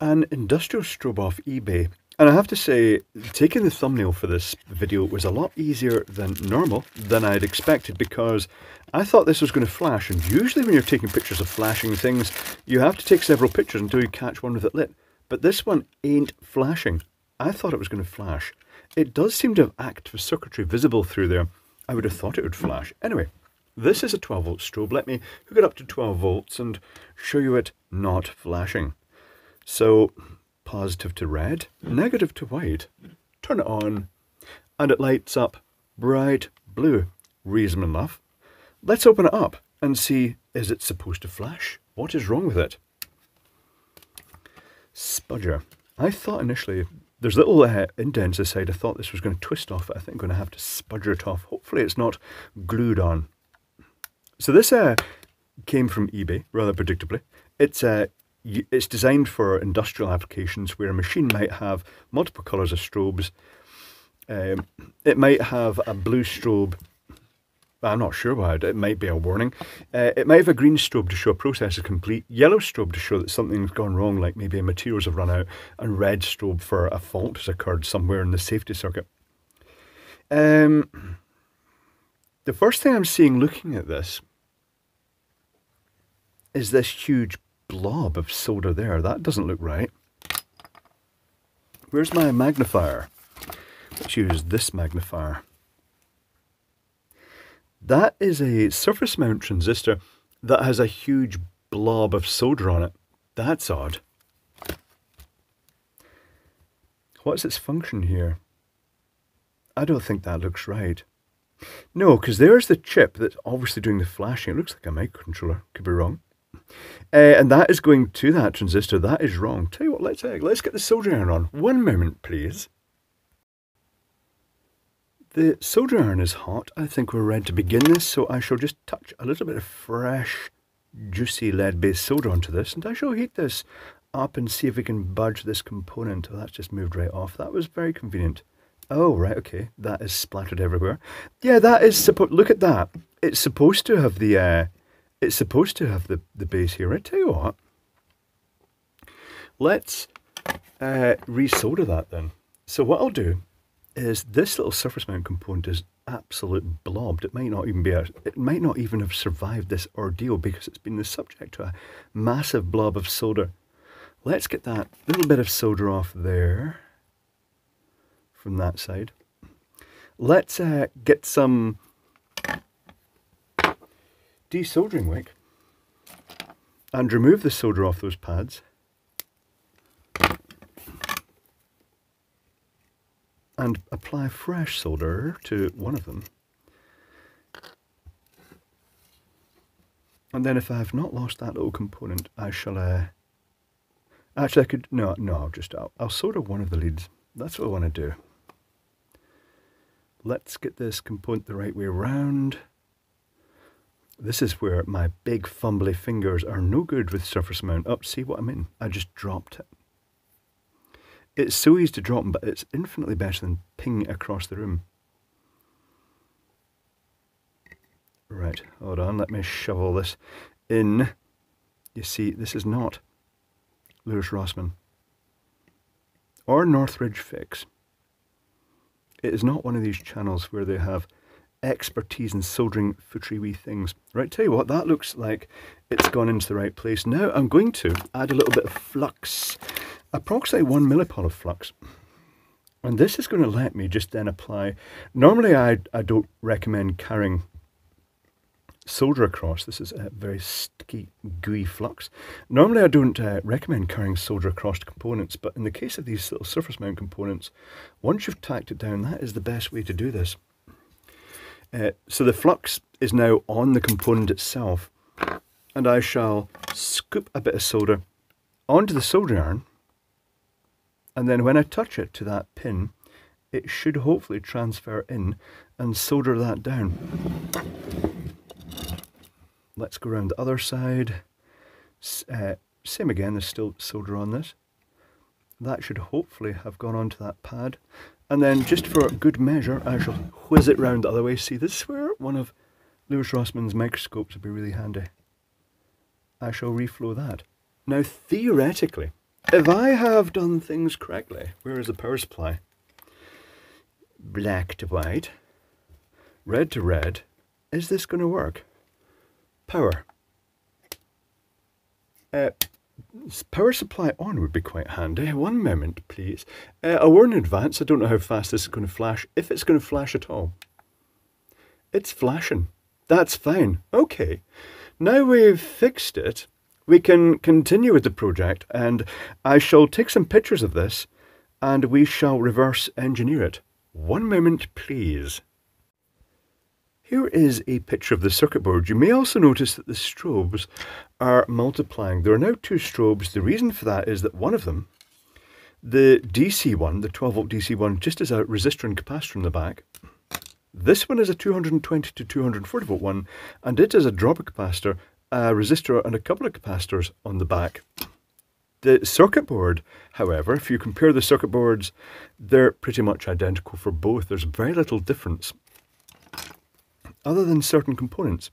an industrial strobe off eBay. And I have to say, taking the thumbnail for this video was a lot easier than normal, than I'd expected, because I thought this was going to flash. And usually when you're taking pictures of flashing things, you have to take several pictures until you catch one with it lit. But this one ain't flashing. I thought it was going to flash. It does seem to have active circuitry visible through there. I would have thought it would flash. Anyway, this is a 12 volt strobe. Let me hook it up to 12 volts and show you it not flashing. So positive to red, negative to white. Turn it on and it lights up bright blue. Reason enough. Let's open it up and see is it supposed to flash? What is wrong with it? Spudger. I thought initially there's little uh, indents aside. I thought this was going to twist off. I think I'm going to have to spudger it off. Hopefully it's not glued on. So this uh, came from eBay, rather predictably. It's uh, it's designed for industrial applications where a machine might have multiple colours of strobes. Um, it might have a blue strobe. I'm not sure why. It might be a warning. Uh, it might have a green strobe to show a process is complete, yellow strobe to show that something's gone wrong, like maybe materials have run out, and red strobe for a fault has occurred somewhere in the safety circuit. Um, the first thing I'm seeing looking at this is this huge blob of solder there. That doesn't look right. Where's my magnifier? Let's use this magnifier. That is a surface mount transistor that has a huge blob of solder on it. That's odd. What's its function here? I don't think that looks right. No, because there's the chip that's obviously doing the flashing. It looks like a microcontroller. Could be wrong. Uh, and that is going to that transistor. That is wrong. Tell you what, let's, uh, let's get the soldering iron on. One moment, please. The soldering iron is hot. I think we're ready to begin this, so I shall just touch a little bit of fresh, juicy lead-based solder onto this, and I shall heat this up and see if we can budge this component. Oh, that's just moved right off. That was very convenient. Oh, right, okay. That is splattered everywhere. Yeah, that is supposed... Look at that. It's supposed to have the... Uh, it's supposed to have the, the base here. I tell you what, let's uh, resolder that then. So what I'll do is this little surface mount component is absolute blobbed. It might not even be a, it might not even have survived this ordeal because it's been the subject to a massive blob of solder. Let's get that little bit of solder off there from that side. Let's uh, get some desoldering wick and remove the solder off those pads and apply fresh solder to one of them. And then if I have not lost that little component, I shall, uh, actually I could, no, no, I'll just, I'll, I'll solder one of the leads. That's what I want to do. Let's get this component the right way around. This is where my big fumbly fingers are no good with surface mount. Up, see what I mean? I just dropped it. It's so easy to drop but it's infinitely better than ping across the room. Right, hold on, let me shovel this in. You see, this is not Louis Rossmann or Northridge Fix. It is not one of these channels where they have expertise in soldering footery wee things. Right, tell you what, that looks like it's gone into the right place. Now I'm going to add a little bit of flux, approximately one millipole of flux. And this is going to let me just then apply. Normally I, I don't recommend carrying solder across. This is a very sticky, gooey flux. Normally I don't uh, recommend carrying solder across components, but in the case of these little surface mount components, once you've tacked it down, that is the best way to do this. Uh, so the flux is now on the component itself and I shall scoop a bit of solder onto the soldering iron and then when I touch it to that pin it should hopefully transfer in and solder that down. Let's go around the other side. Uh, same again, there's still solder on this. That should hopefully have gone onto that pad. And then just for good measure, I shall whiz it round the other way. See, this is where one of Louis Rossmann's microscopes would be really handy. I shall reflow that. Now, theoretically, if I have done things correctly, where is the power supply? Black to white, red to red. Is this going to work? Power. Uh, power supply on would be quite handy. One moment, please. Uh, a warning in advance, I don't know how fast this is going to flash, if it's going to flash at all. It's flashing. That's fine. Okay. Now we've fixed it, we can continue with the project and I shall take some pictures of this and we shall reverse engineer it. One moment, please. Here is a picture of the circuit board. You may also notice that the strobes are multiplying. There are now two strobes. The reason for that is that one of them, the DC one, the 12 volt DC one, just has a resistor and capacitor in the back. This one is a 220 to 240 volt one, and it has a dropper capacitor, a resistor, and a couple of capacitors on the back. The circuit board, however, if you compare the circuit boards, they're pretty much identical for both. There's very little difference other than certain components.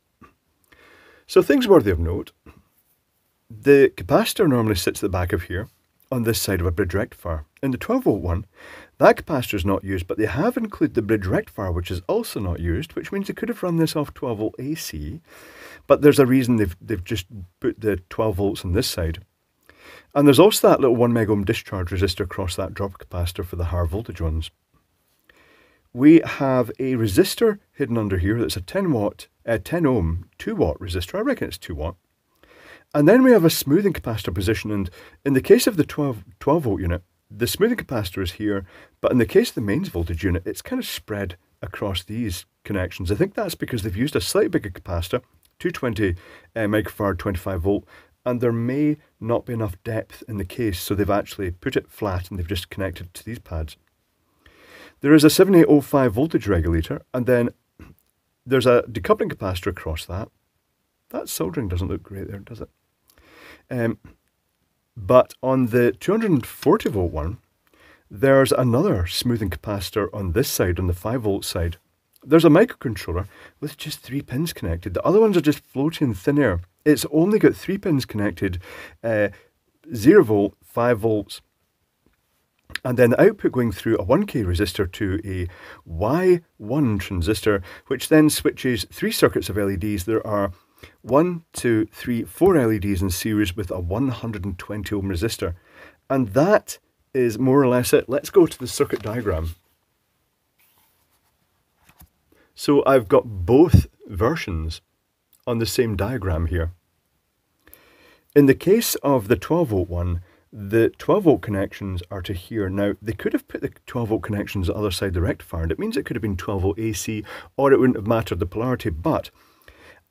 So things worthy of note. The capacitor normally sits at the back of here on this side of a bridge rectifier. In the 12 volt one, that capacitor is not used, but they have included the bridge rectifier, which is also not used, which means they could have run this off 12 volt AC, but there's a reason they've, they've just put the 12 volts on this side. And there's also that little 1 mega ohm discharge resistor across that drop capacitor for the higher voltage ones we have a resistor hidden under here that's a 10 watt, uh, 10 ohm, 2 watt resistor. I reckon it's 2 watt. And then we have a smoothing capacitor position. And in the case of the 12, 12 volt unit, the smoothing capacitor is here. But in the case of the mains voltage unit, it's kind of spread across these connections. I think that's because they've used a slightly bigger capacitor, 220 uh, microfarad 25 volt, and there may not be enough depth in the case, so they've actually put it flat and they've just connected to these pads. There is a 7805 voltage regulator, and then there's a decoupling capacitor across that. That soldering doesn't look great there, does it? Um, but on the 240 volt one, there's another smoothing capacitor on this side, on the 5 volt side. There's a microcontroller with just three pins connected. The other ones are just floating in thin air. It's only got three pins connected, uh, 0 volt, 5 volts, and then the output going through a 1K resistor to a Y1 transistor, which then switches three circuits of LEDs. There are one, two, three, four LEDs in series with a 120 ohm resistor. And that is more or less it. Let's go to the circuit diagram. So I've got both versions on the same diagram here. In the case of the 12 volt one, the 12 volt connections are to here. Now, they could have put the 12 volt connections the other side of the rectifier, and it means it could have been 12 volt AC, or it wouldn't have mattered the polarity. But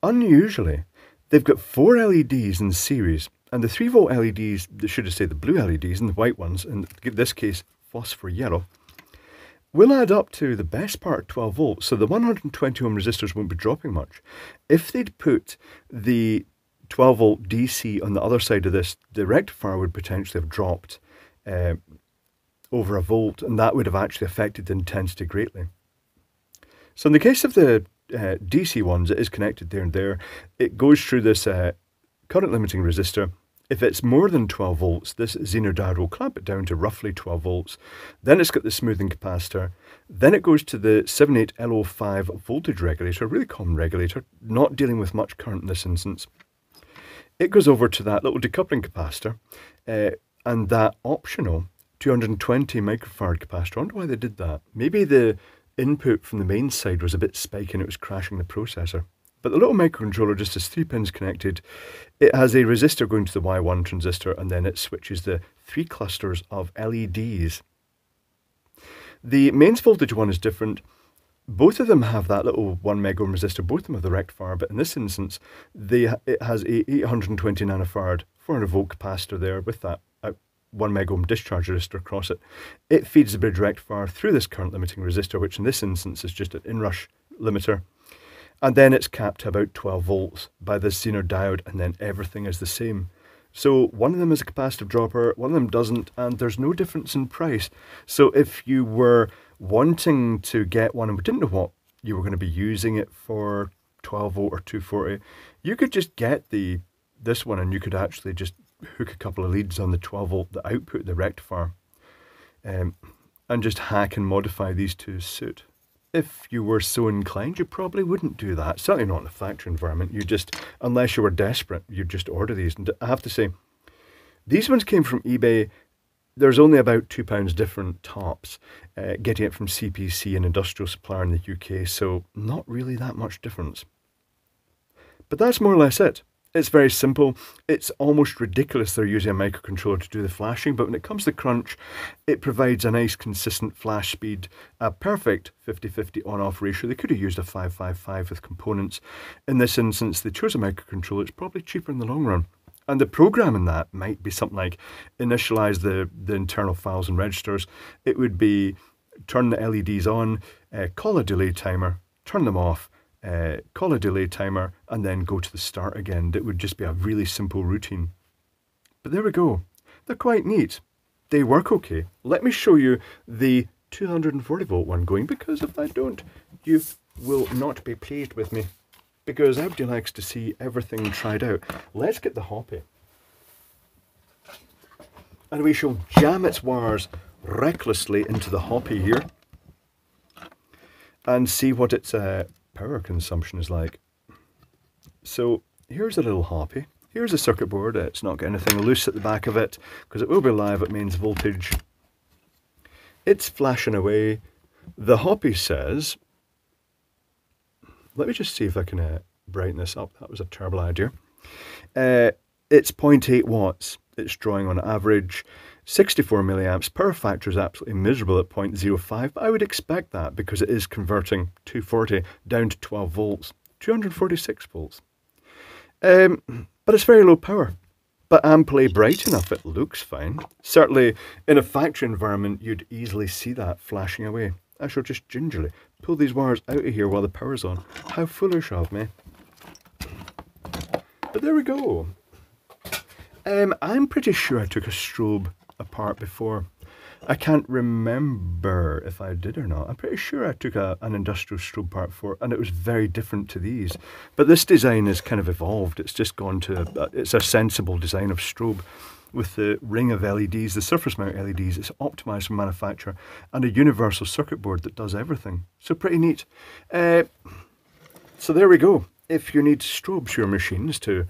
unusually, they've got four LEDs in series, and the 3 volt LEDs, they should have said the blue LEDs and the white ones, in this case, phosphor yellow, will add up to the best part 12 volts. So the 120 ohm resistors won't be dropping much. If they'd put the 12 volt DC on the other side of this, the rectifier would potentially have dropped uh, over a volt, and that would have actually affected the intensity greatly. So in the case of the uh, DC ones, it is connected there and there. It goes through this uh, current limiting resistor. If it's more than 12 volts, this Zener diode will clamp it down to roughly 12 volts. Then it's got the smoothing capacitor. Then it goes to the 78L05 voltage regulator, a really common regulator, not dealing with much current in this instance it goes over to that little decoupling capacitor uh, and that optional 220 microfarad capacitor. I wonder why they did that. Maybe the input from the main side was a bit spiky and it was crashing the processor. But the little microcontroller just has three pins connected. It has a resistor going to the Y1 transistor and then it switches the three clusters of LEDs. The mains voltage one is different both of them have that little 1 mega ohm resistor, both of them have the rectifier, but in this instance, they, it has a 820 nanofarad 400 volt capacitor there with that uh, 1 mega ohm discharge resistor across it. It feeds the bridge rectifier through this current limiting resistor, which in this instance is just an inrush limiter. And then it's capped to about 12 volts by this Zener diode, and then everything is the same. So one of them is a capacitive dropper, one of them doesn't, and there's no difference in price. So if you were wanting to get one and we didn't know what you were going to be using it for 12 volt or 240, you could just get the this one and you could actually just hook a couple of leads on the 12 volt, the output, the rectifier, um, and just hack and modify these to suit. If you were so inclined, you probably wouldn't do that. Certainly not in a factory environment. You just, unless you were desperate, you'd just order these. And I have to say, these ones came from eBay. There's only about two pounds different tops, uh, getting it from CPC, an industrial supplier in the UK, so not really that much difference. But that's more or less it. It's very simple. It's almost ridiculous they're using a microcontroller to do the flashing, but when it comes to crunch, it provides a nice consistent flash speed, a perfect 50-50 on-off ratio. They could have used a 555 with components. In this instance, they chose a microcontroller. It's probably cheaper in the long run. And the program in that might be something like initialize the, the internal files and registers. It would be turn the LEDs on, uh, call a delay timer, turn them off, uh, call a delay timer, and then go to the start again. It would just be a really simple routine. But there we go. They're quite neat. They work okay. Let me show you the 240 volt one going because if I don't, you will not be pleased with me because everybody likes to see everything tried out. Let's get the hoppy. And we shall jam its wires recklessly into the hoppy here and see what its uh, power consumption is like. So here's a little hoppy. Here's a circuit board. It's not got anything loose at the back of it because it will be live at mains voltage. It's flashing away. The hoppy says let me just see if I can uh, brighten this up. That was a terrible idea. Uh, it's 0.8 watts. It's drawing on average 64 milliamps. power factor is absolutely miserable at 0.05, but I would expect that because it is converting 240 down to 12 volts, 246 volts. Um, but it's very low power, but amply bright enough. It looks fine. Certainly in a factory environment, you'd easily see that flashing away. I shall just gingerly pull these wires out of here while the power's on. How foolish of me. But there we go. Um, I'm pretty sure I took a strobe apart before. I can't remember if I did or not. I'm pretty sure I took a, an industrial strobe part for, and it was very different to these. But this design has kind of evolved. It's just gone to, a, it's a sensible design of strobe with the ring of LEDs, the surface mount LEDs. It's optimized for manufacture and a universal circuit board that does everything. So pretty neat. Uh, so there we go. If you need strobes your machines to,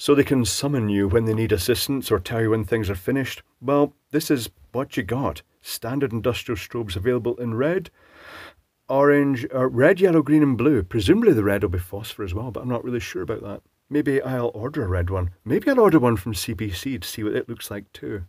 so they can summon you when they need assistance or tell you when things are finished, well, this is what you got. Standard industrial strobes available in red, orange, uh, red, yellow, green and blue. Presumably the red will be phosphor as well, but I'm not really sure about that. Maybe I'll order a red one. Maybe I'll order one from CPC to see what it looks like too.